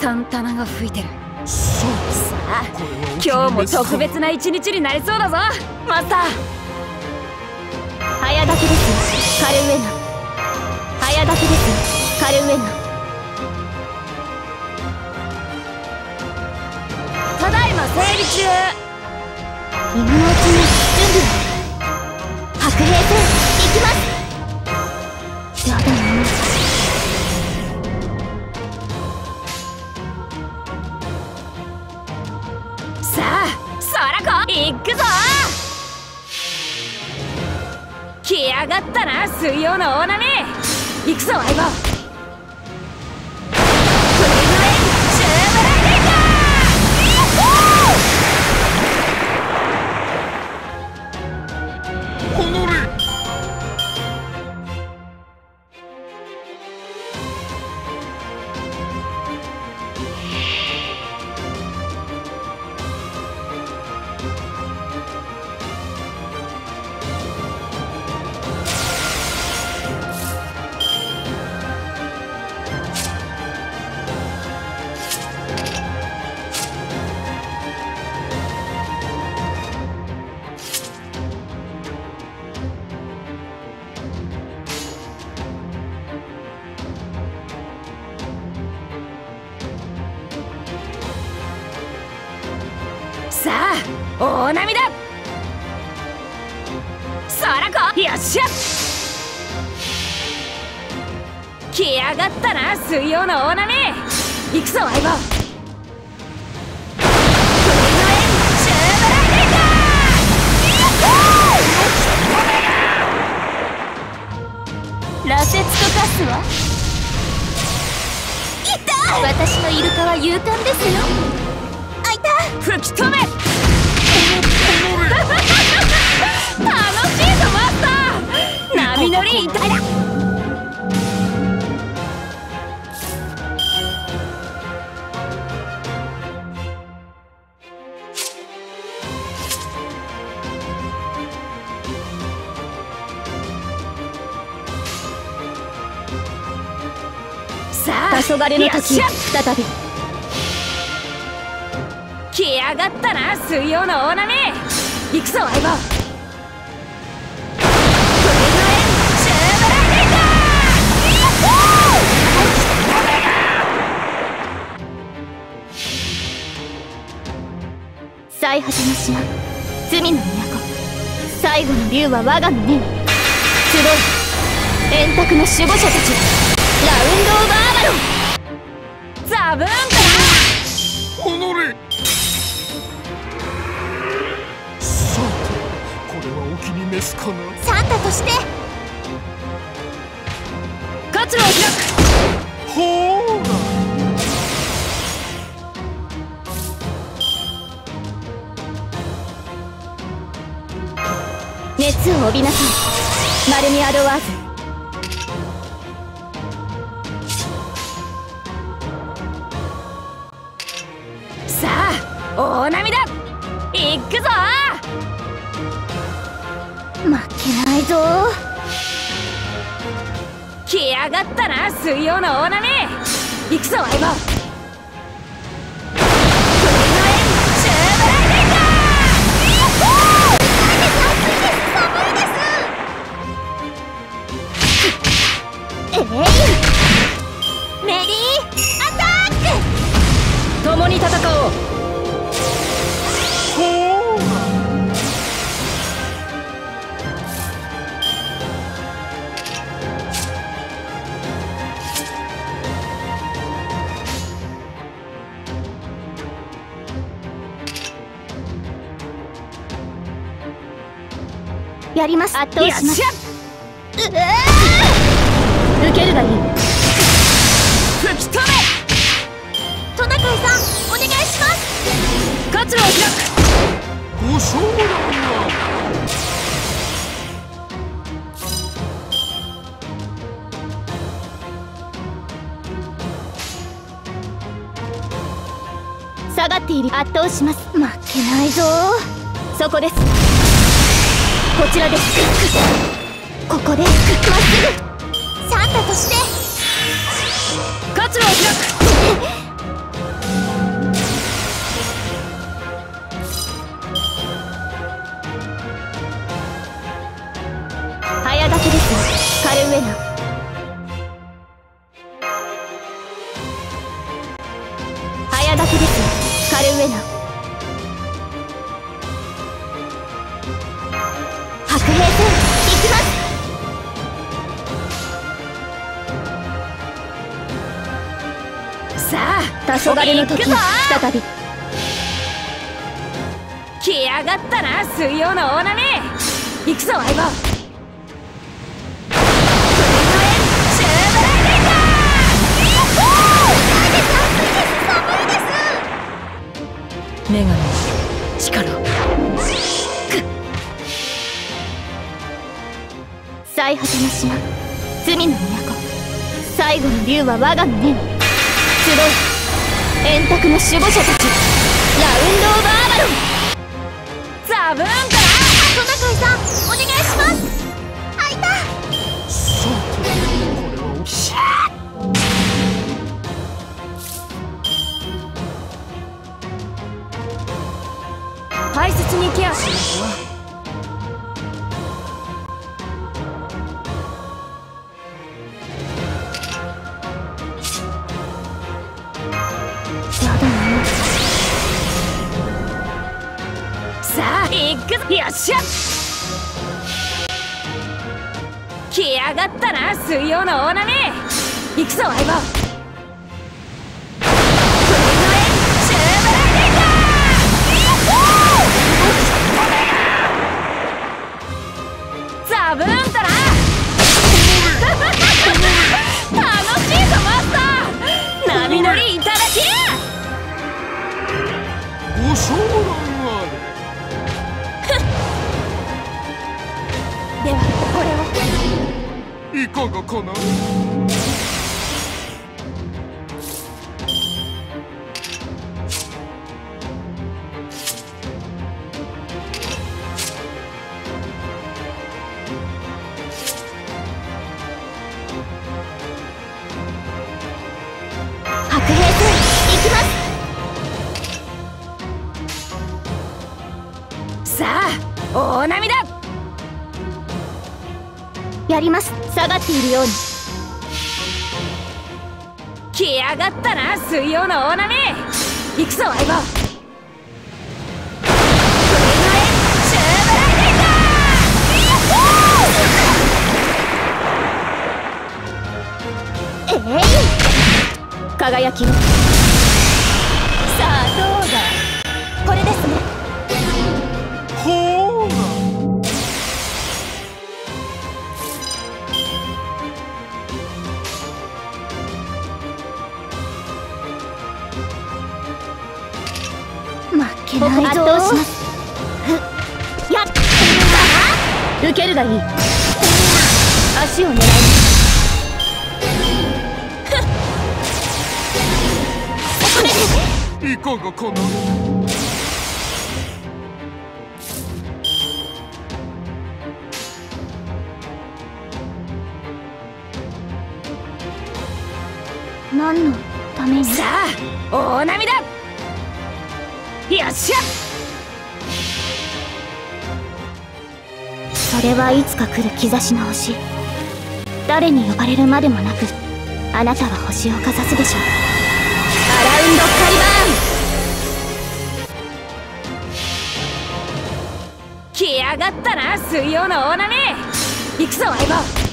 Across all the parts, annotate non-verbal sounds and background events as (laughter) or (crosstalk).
サンタナが吹いてる。そうさあ今日も特別な一日になりそうだぞマスター。早炊きですカルウェナ早炊きですカルウェナただいま整備中。今のうちに準備。白兵戦行きます来やがったな水曜の大波。行くぞ相棒。さあ大波だ。そらこよっしゃ。来やがったな水曜の大波。行くぞ相棒。ライディン羅刹と化すわいた私のイルカは勇敢ですよ。あいた。吹き止めいたださあ黄昏の時再び。来やがったな水曜の大波。行くぞ相棒最果ての島罪の都。最後の竜は我が胸に。集い円卓の守護者たちラウンド・オブ・アバロンザブーンか己。さてこれはお気に召すかな？サンタとして。活路を開くほー熱を帯びなさい。マルミ・アドワーズさあ大波だ。行くぞ。負けないぞ。来やがったな水曜の大波。行くぞ相棒。に戦おう。やります。圧倒します。受けるがいい活路を開くご下がっている。圧倒します。負けないぞ。そこです。こちらです。ここで。まっすぐサンタとして。活路を開く早炊きですカルウェナ白兵戦行きますさあ黄昏の時行くぞ再び。来やがったな水曜の大波行くぞ相棒。女神力。を最果ての島罪の都。最後の竜は我が胸に集う。円卓の守護者たち。ラウンド・オブ・アバロン。ザブーンからトナカイさんお願いします。あいた大切にケアしないとやさあ行くよっしゃ。来やがったな水曜の大波。行くぞ相棒。大波だ。やります。下がっているように。来やがったな水曜の大波。行くぞ相棒。輝きをけないぞ圧倒しますやっ受けるがいい足を狙いますこれでいかがかな何のためにさあ大波だよっしゃ！それはいつか来る兆しの星。誰に呼ばれるまでもなくあなたは星をかざすでしょう。アラウンドカリバ来やがったな水曜の大波行くぞ相棒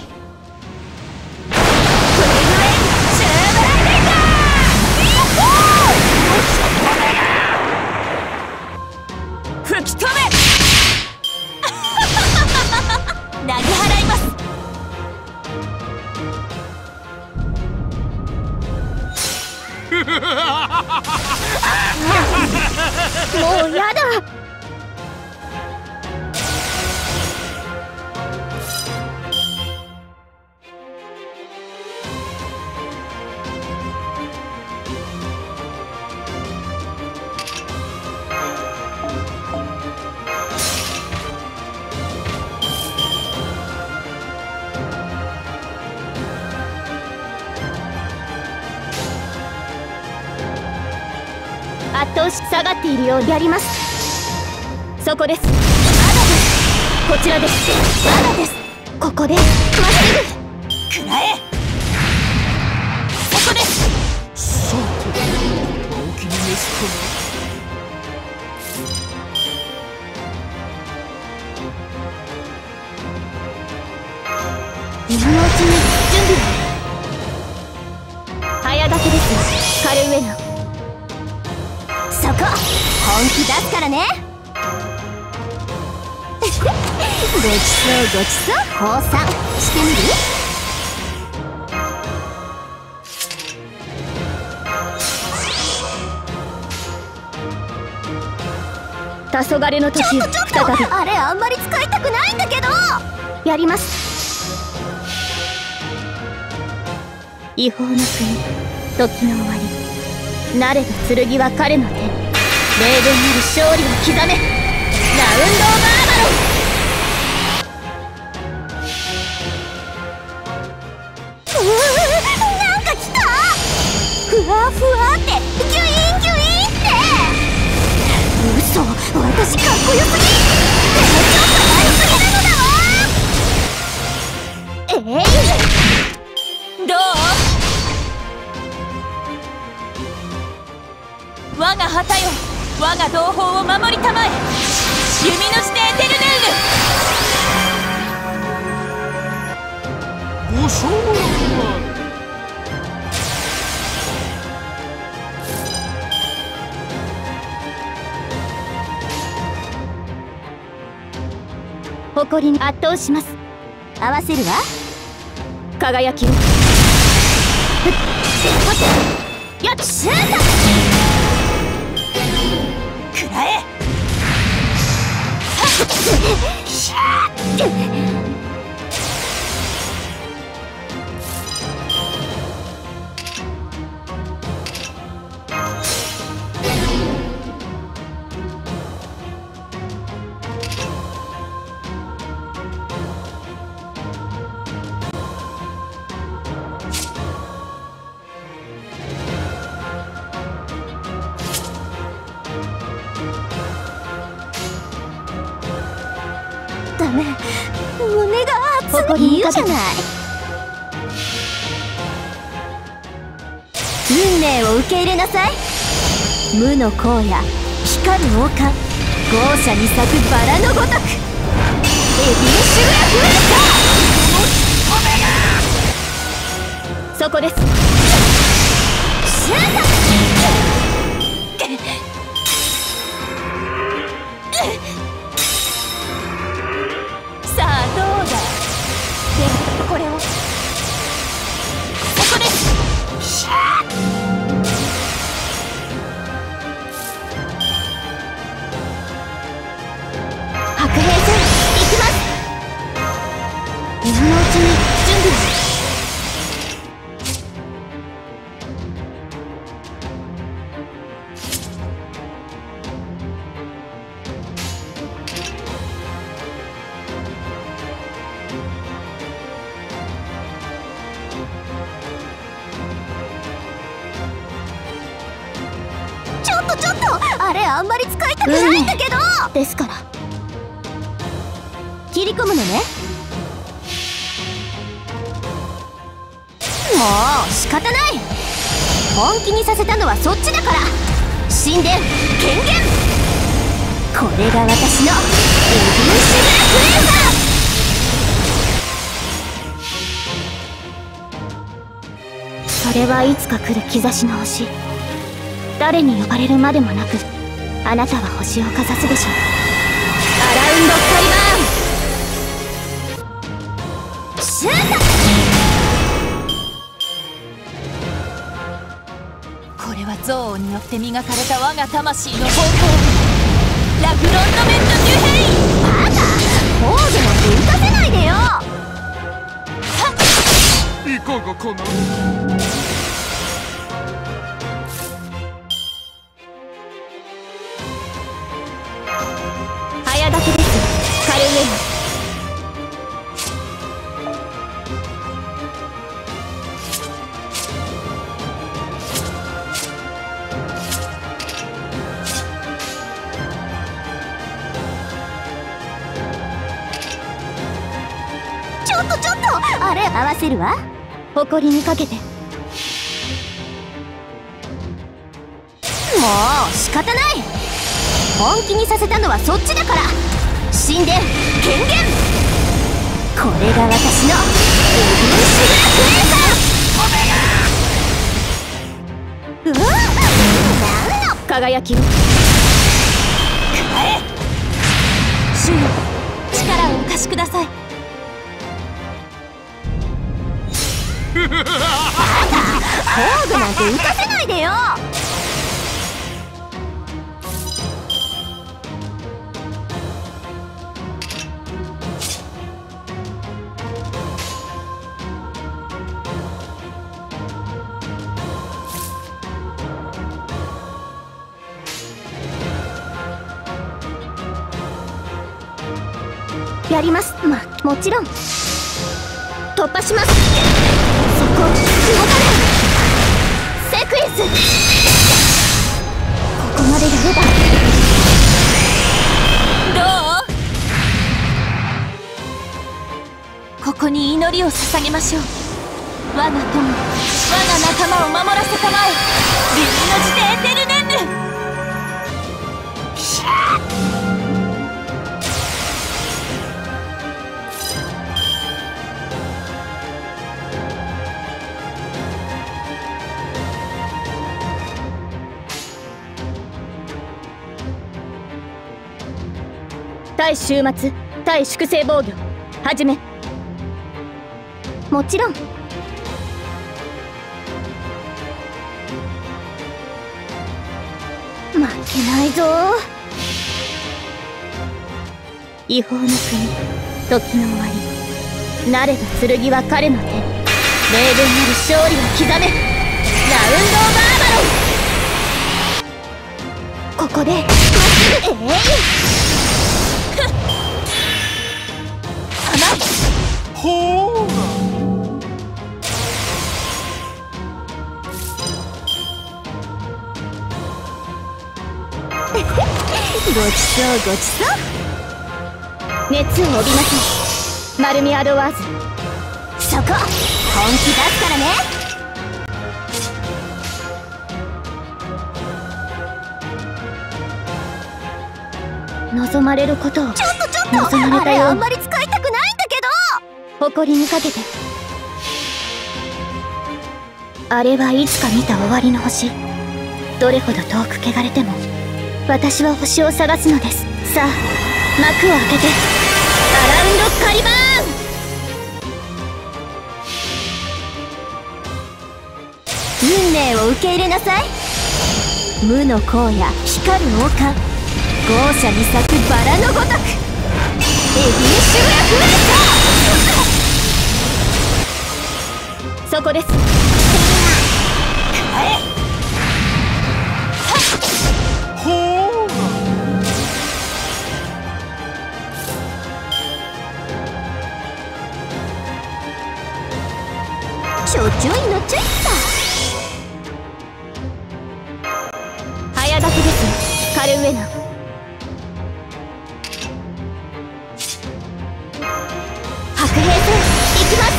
圧倒し下がっているようにやります。そこです。まだですこちらです。まだです。ここで。まっすぐ。食らえ。そこです。さてこれはお気に召すか今のうちに準備を早炊きです。カルウェナそこ本気出すからね。ごちそうごちそう降参してみる？黄昏の時ちょっとちょっと。あれあんまり使いたくないんだけど。やります。違法の国時の終わり。なれば剣は彼の手。に名言なる勝利を刻め。ラウンド・オブ・アーバロンうわなんか来た。ふわふわってギュインギュインって。嘘私かっこよすぎ。してエテルヌールご承諾は誇りに圧倒します。合わせるわ。輝きを。やっ。しゃー食シャーっなさい。無の荒野光る王冠豪奢に咲くバラのごとくエビンシュラフレーそこです。シュート。あんまり使いたくないんだけど。ですから。切り込むのね。もう仕方ない。本気にさせたのはそっちだから。神殿権限これが私の。エビンシュグラフレーザそれはいつか来る兆しの星。誰に呼ばれるまでもなくあなたは星をかざすでしょう。アラウンドカリバー。ンーシュートこれは憎悪によって磨かれた我が魂の方向ラフロンドメント・デュヘインバカ。ポーズなんて打たせないでよ。いかがかな？ょちょっとちょっとあれ合わせるわ。誇りにかけて。もう仕方ない。本気にさせたのはそっちだから。神殿権限。これが私の。エビンシグラフレーザーうわ何の輝きを主力をお貸しください (laughs) 工具なんて打たせないでよ。やります。まあもちろん。突破します。そこ動かないセクエンス。ここまでやれば。どう？ここに祈りを捧げましょう。我が友我が仲間を守らせたまえ。竜の字で。対終末対粛清防御始め。もちろん。負けないぞ。違法の国時の終わり。慣れた剣は彼の手。霊言なる勝利を刻め。ラウンド・バーバロンここでまっすぐえ？いごちそう熱を帯びなさいマルミアドワーズそこ本気出すからね。望まれることを。ちょっとちょっと。望まれあれたよあんまり使いたくないんだけ誇りにかけて。あれはいつか見た終わりの星。どれほど遠く汚れても私は星を探すのです。さあ幕を開けて。アラウンドカリバーン!運命を受け入れなさい。無の荒野光る王冠。豪奢に咲くバラのごとく。エディンシュラフレーそこです。ちょちょい乗っちゃい早炊きです。カルウエナ白兵戦行きます。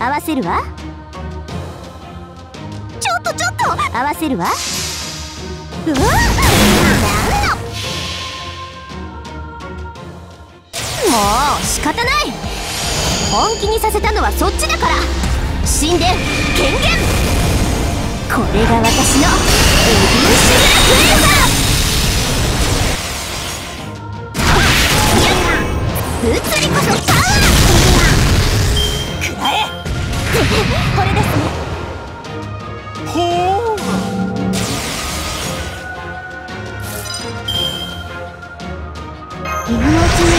合わせるわ。ちょっとちょっと。合わせるわ。うわもう仕方ない。本気にさせたのはそっちだから。神殿権限。これが私のエディンシュラフレーザー。物理こそパワー。くらえ。これですね。ほー今のう。ちに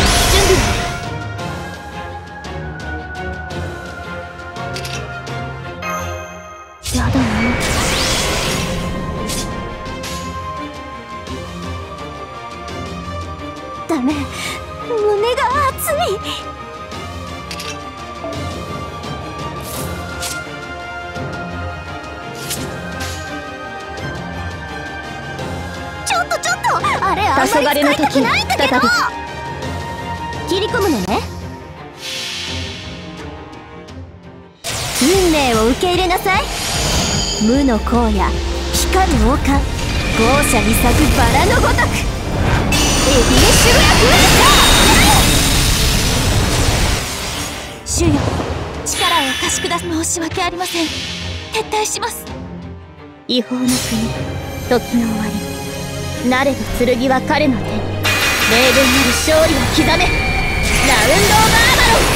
あんまり使いたび切り込むのね。運命を受け入れなさい。無の荒野光る王冠豪奢に咲くバラのごとく。エビレシュブラフ主よ力をお貸しくだ申し訳ありません。撤退します。違法の国時の終わり。なれど剣は彼の手に。霊言なる勝利を刻め。ラウンド・オブ・アーバロン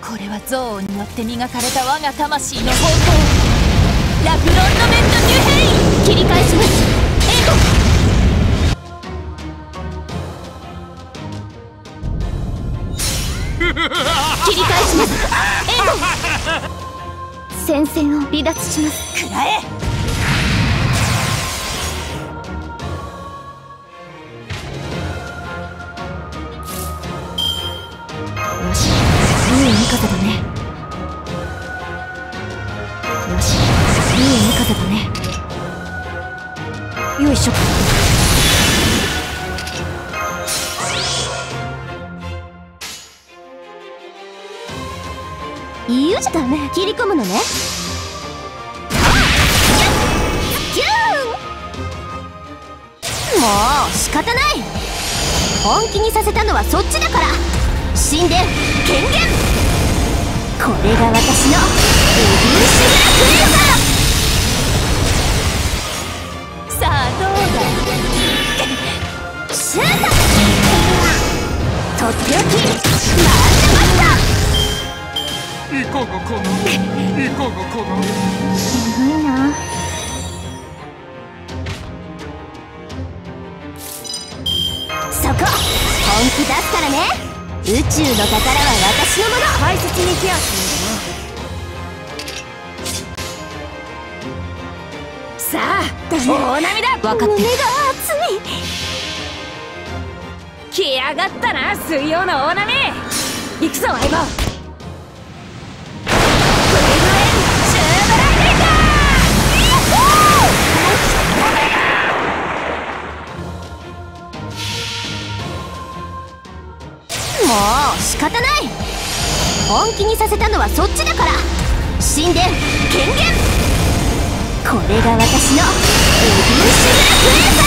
これは憎悪によって磨かれた我が魂の方向ラフロンドメント・デュヘイン切り返します。エゴ切り返します (laughs) 戦線を離脱します。くらえ。のね。もう仕方ない。本気にさせたのはそっちだから。神殿権限これが私のエディンシュグラクレーザー。宇宙の宝は私のもの。大切にケアしさあ大波だ。分かってる。胸が熱い。来やがったな水曜の大波。行くぞ相棒仕方ない。本気にさせたのはそっちだから。神殿権限。これが私のエディンシュグラクレーザ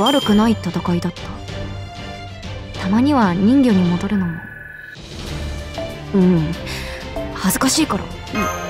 ー悪くない戦いだった。たまには人魚に戻るのも。うん。恥ずかしいから。うん